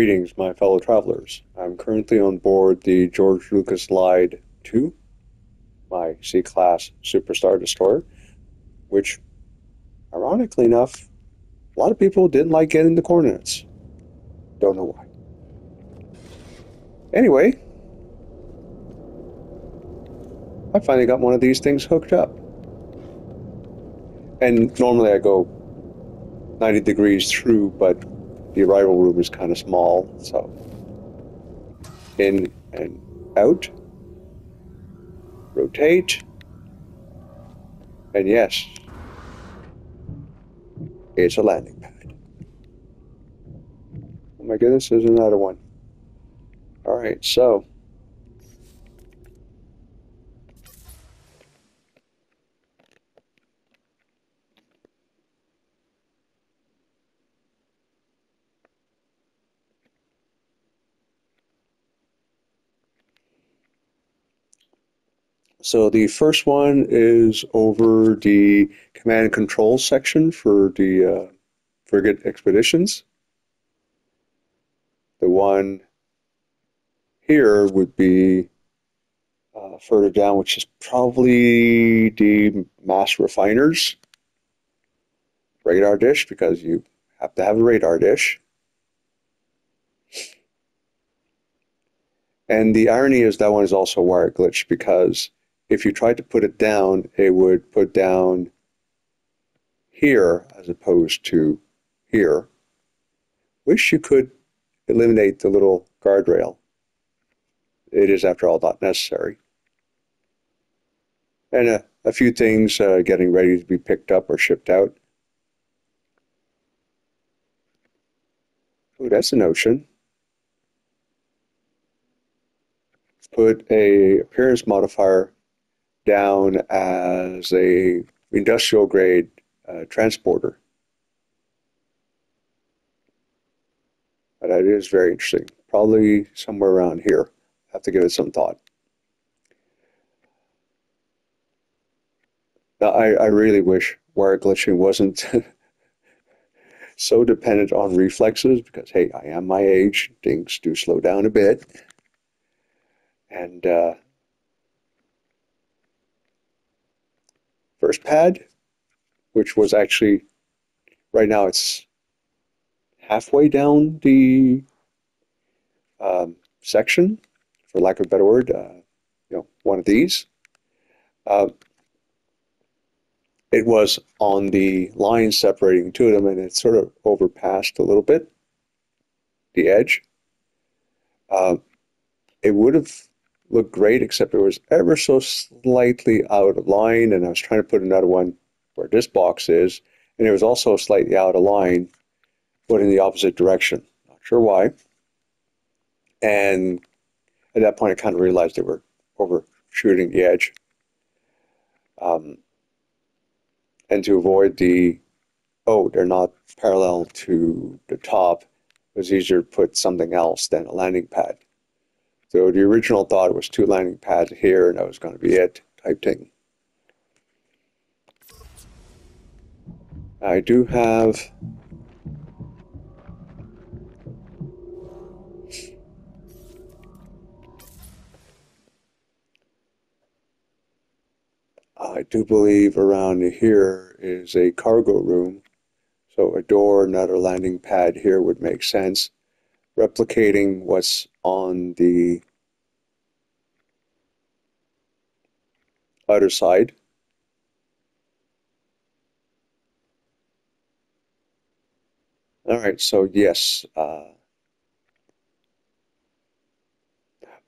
Greetings, my fellow travelers. I'm currently on board the George Lucas Lied 2, my C Class Superstar Destroyer, which, ironically enough, a lot of people didn't like getting the coordinates. Don't know why. Anyway, I finally got one of these things hooked up. And normally I go 90 degrees through, but the arrival room is kind of small, so in and out, rotate, and yes, it's a landing pad. Oh my goodness, there's another one. All right, so So the first one is over the command and control section for the uh, frigate expeditions. The one here would be uh, further down, which is probably the mass refiners radar dish because you have to have a radar dish. And the irony is that one is also wire glitch because if you tried to put it down, it would put down here as opposed to here. Wish you could eliminate the little guardrail. It is, after all, not necessary. And a, a few things uh, getting ready to be picked up or shipped out. Oh, that's an ocean. Put a appearance modifier down as a industrial grade uh, transporter. But that is very interesting. Probably somewhere around here. Have to give it some thought. Now, I, I really wish wire glitching wasn't so dependent on reflexes because, hey, I am my age. Things do slow down a bit. And uh, first pad, which was actually right now it's halfway down the um, section, for lack of a better word, uh, you know, one of these. Uh, it was on the line separating two of them, and it sort of overpassed a little bit the edge. Uh, it would have looked great, except it was ever so slightly out of line. And I was trying to put another one where this box is, and it was also slightly out of line, but in the opposite direction. Not sure why. And at that point, I kind of realized they were overshooting the edge. Um, and to avoid the, oh, they're not parallel to the top, it was easier to put something else than a landing pad. So the original thought was two landing pads here and that was going to be it type thing. I do have I do believe around here is a cargo room. So a door, not a landing pad here would make sense replicating what's on the other side. All right, so yes. Uh,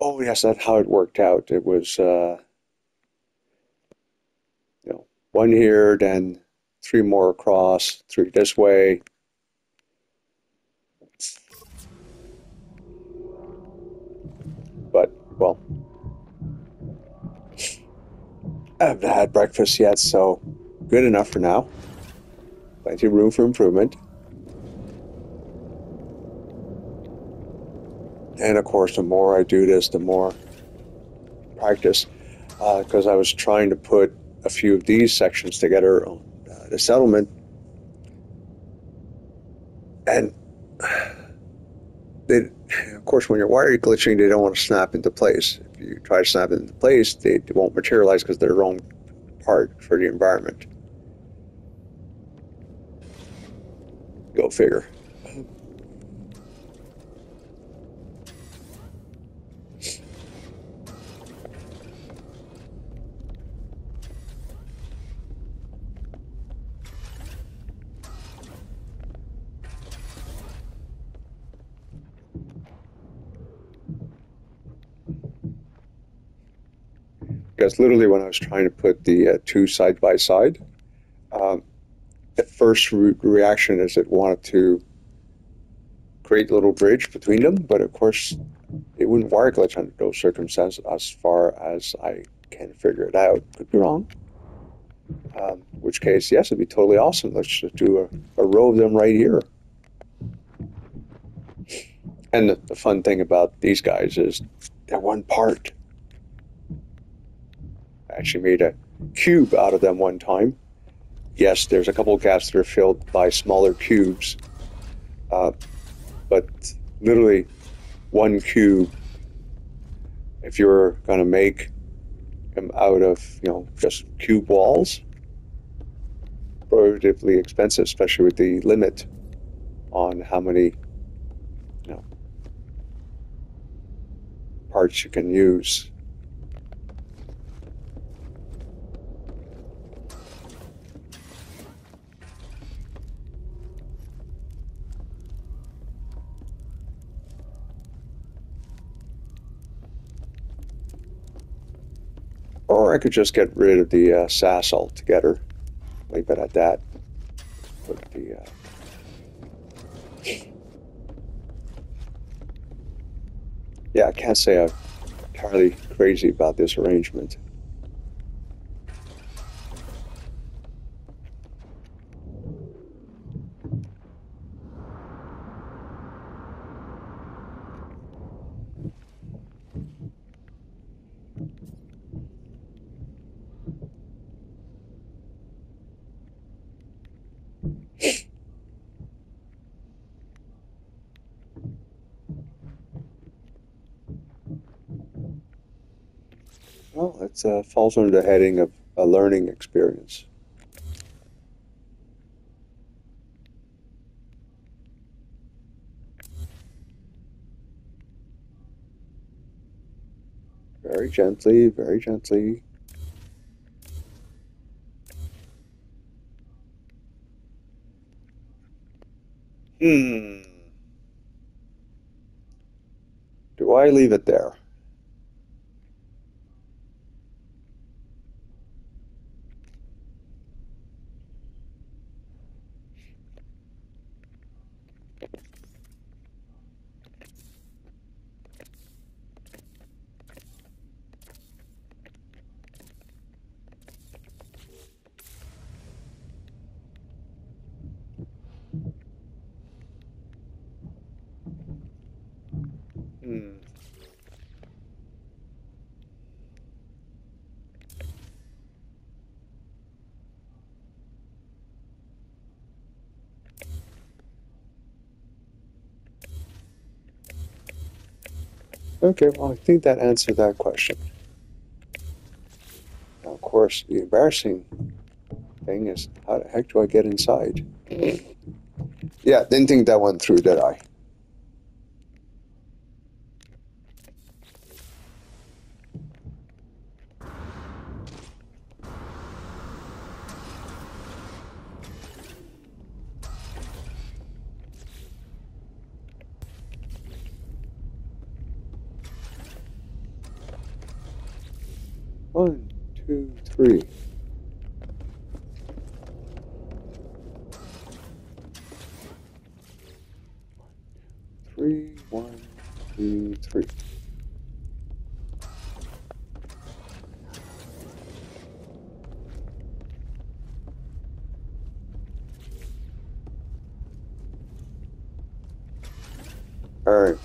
oh, yes, that's how it worked out. It was, uh, you know, one here, then three more across, three this way, well, I haven't had breakfast yet, so good enough for now. Plenty of room for improvement. And of course, the more I do this, the more practice. Because uh, I was trying to put a few of these sections together on uh, the settlement. And they, of course, when you're wire glitching, they don't want to snap into place. If you try to snap into place, they, they won't materialize because they're the wrong part for the environment. Go figure. Because literally when I was trying to put the uh, two side by side, um, the first re- reaction is it wanted to create a little bridge between them, but of course it wouldn't wire glitch under those circumstances as far as I can figure it out. Could be wrong. Um, in which case, yes, it'd be totally awesome. Let's just do a, a row of them right here. And the, the fun thing about these guys is they're one part actually made a cube out of them one time. Yes, there's a couple gaps that are filled by smaller cubes, uh, but literally one cube. If you're going to make them out of, you know, just cube walls, prohibitively expensive, especially with the limit on how many, you know, parts you can use. Or I could just get rid of the uh, altogether. Leave it at that. Put the. Uh... Yeah, I can't say I'm entirely crazy about this arrangement. Well, it uh, falls under the heading of a learning experience. Very gently, very gently. Hmm. Do I leave it there? Hmm. Okay, well, I think that answered that question. Now, of course, the embarrassing thing is, how the heck do I get inside? Mm-hmm. Yeah, didn't think that one through, did I? One, two, three. Three, one, two, three. All right.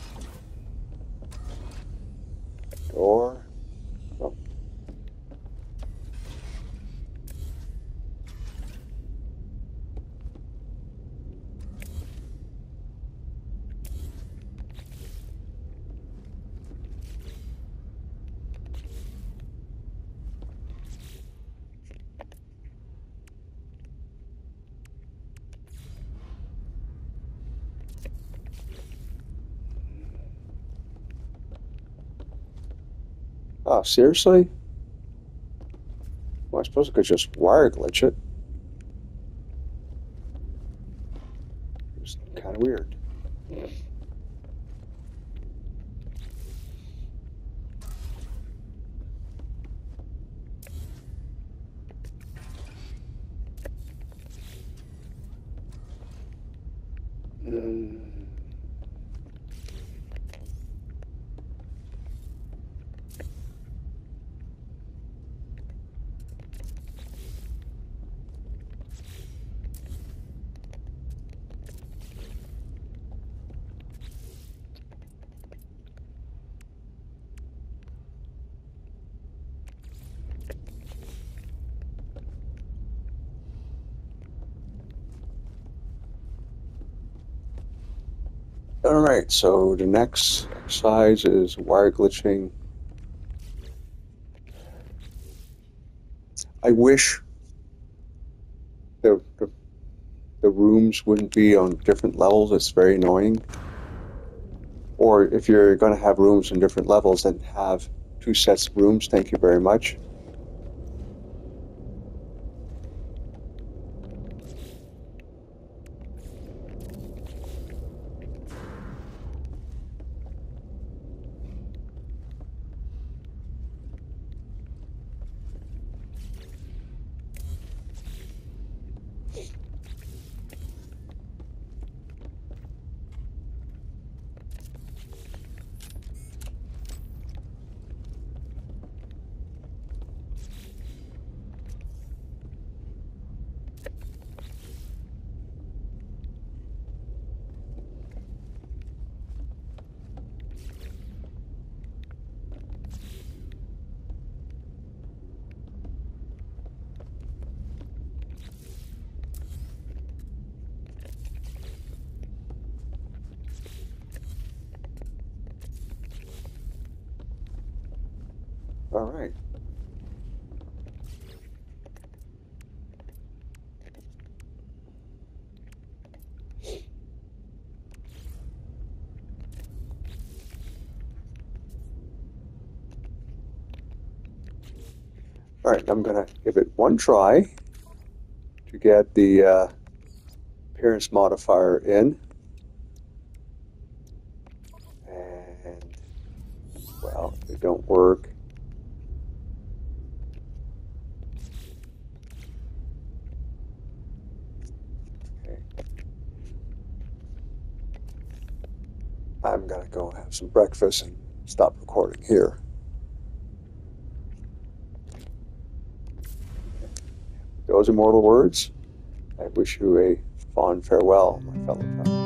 Door. Oh. Oh, seriously? Well, I suppose I could just wire glitch it. It's kind of weird. Mm. All right, so the next exercise is wire glitching. I wish the, the, the rooms wouldn't be on different levels. It's very annoying. Or if you're going to have rooms on different levels, then have two sets of rooms. Thank you very much. All right. All right, I'm going to give it one try to get the uh, appearance modifier in. And, well, it don't work. Okay. I'm going to go have some breakfast and stop recording here. Those immortal words, I wish you a fond farewell, my fellow.